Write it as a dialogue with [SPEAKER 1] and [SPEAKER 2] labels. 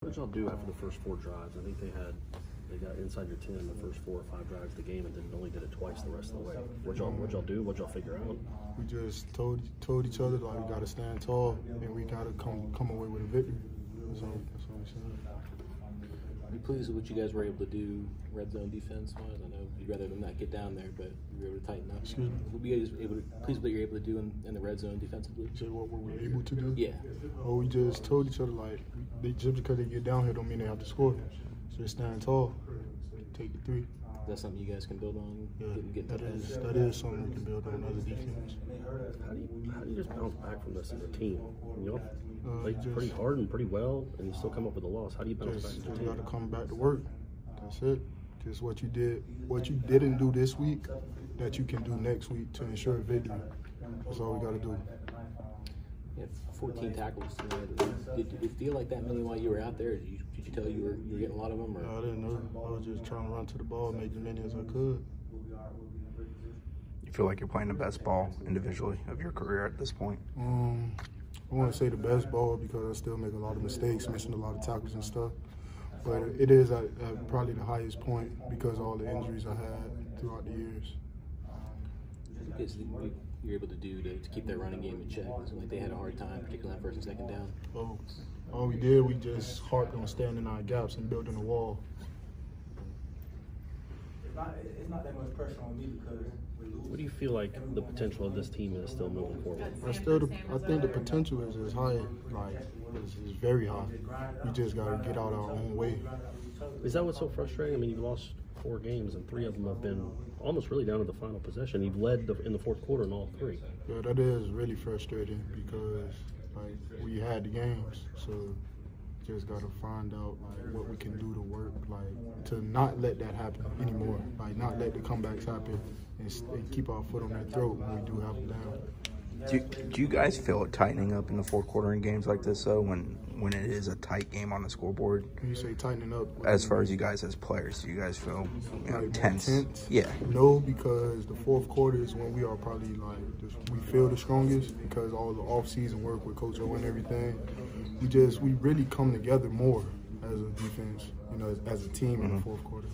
[SPEAKER 1] What did y'all do after the first four drives? I think they had they got inside your ten the first four or five drives of the game, and then only did it twice the rest of the way. What y'all what y'all do? What y'all figure out?
[SPEAKER 2] We just told told each other like we gotta stand tall and we gotta come come away with a victory. That's all. That's all we said.
[SPEAKER 3] Are you pleased with what you guys were able to do red zone defense wise? I know you'd rather them not get down there, but you were able to tighten up.
[SPEAKER 2] Excuse me?
[SPEAKER 3] Were you guys able to, pleased with what you're able to do in, in the red zone defensively?
[SPEAKER 2] Say what were we able to do?
[SPEAKER 3] Yeah.
[SPEAKER 2] Oh, we just told each other like they just because they get down here don't mean they have to score. So just stand tall, take the three.
[SPEAKER 3] Is that something you guys can build on?
[SPEAKER 2] Yeah,
[SPEAKER 3] Getting, getting
[SPEAKER 2] that is
[SPEAKER 3] that?
[SPEAKER 2] that is something we can build on as a defense.
[SPEAKER 1] How do you how do you just bounce back from this as a team? You know,
[SPEAKER 2] Uh,
[SPEAKER 1] played
[SPEAKER 2] just-
[SPEAKER 1] pretty hard and pretty well, and you still come up with a loss. How do you bounce
[SPEAKER 2] Just,
[SPEAKER 1] back
[SPEAKER 2] just got to come back to work. That's it. Just what you did, what you didn't do this week, that you can do next week to ensure victory. That's all we got to do.
[SPEAKER 3] You had 14 tackles tonight. Did, did it feel like that many while you were out there? Did you, did you tell you were, you were getting a lot of them? Or?
[SPEAKER 2] I didn't know. I was just trying to run to the ball, make as many as I could.
[SPEAKER 4] You feel like you're playing the best ball individually of your career at this point?
[SPEAKER 2] Um, I want to say the best ball because I still make a lot of mistakes, missing a lot of tackles and stuff. But it is at, at probably the highest point because of all the injuries I had throughout the years.
[SPEAKER 3] Is you're able to do to, to keep that running game in check? It like they had a hard time, particularly on first and second down.
[SPEAKER 2] So all we did, we just harped on standing in our gaps and building a wall.
[SPEAKER 5] It's not, it's not that much pressure on me because we lose.
[SPEAKER 1] What do you feel like the potential of this team is still moving forward?
[SPEAKER 2] I still, the, I think the potential is as high, like is, is very high. We just got to get out our own way.
[SPEAKER 1] Is that what's so frustrating? I mean, you've lost four games, and three of them have been almost really down to the final possession. You've led the, in the fourth quarter in all three.
[SPEAKER 2] Yeah, that is really frustrating because like we had the games, so just gotta find out like what we can do to work, like to not let that happen anymore. Like not let the comebacks happen and, and keep our foot on their throat when we do have them down.
[SPEAKER 4] Do, do you guys feel it tightening up in the fourth quarter in games like this, though, when when it is a tight game on the scoreboard?
[SPEAKER 2] When you say tightening up,
[SPEAKER 4] As far as you guys as players, do you guys feel you know,
[SPEAKER 2] Like,
[SPEAKER 4] tense?
[SPEAKER 2] tense?
[SPEAKER 4] Yeah.
[SPEAKER 2] No, because the fourth quarter is when we are probably like just, we feel the strongest because all the off-season work with Coach O and everything. We just we really come together more as a defense, you know, as, as a team in the mm-hmm. fourth quarter.